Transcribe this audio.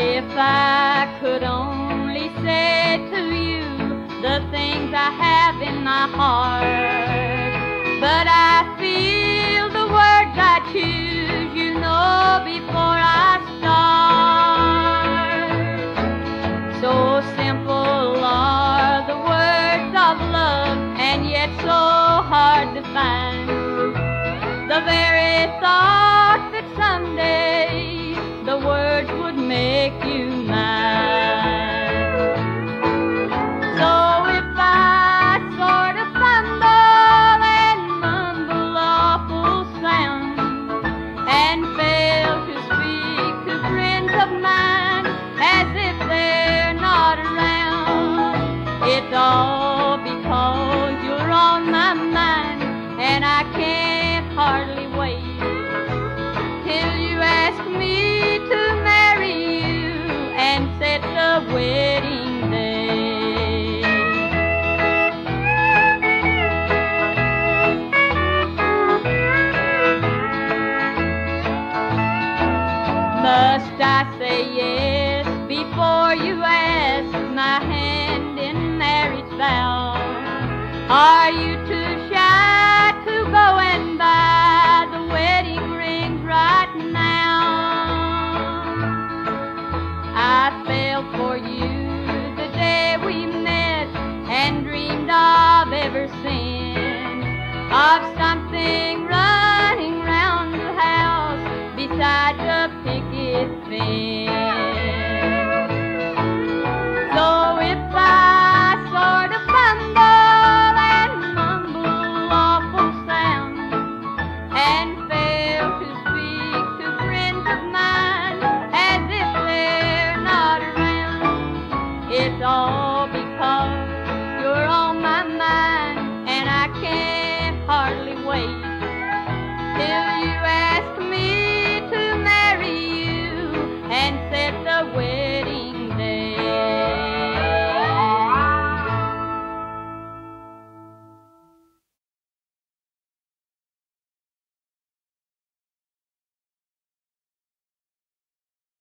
If I could only say to you the things I have in my heart. you. say yes before you ask my hand in marriage vow. Are you too shy to go and buy the wedding rings right now? I fell for you. it been?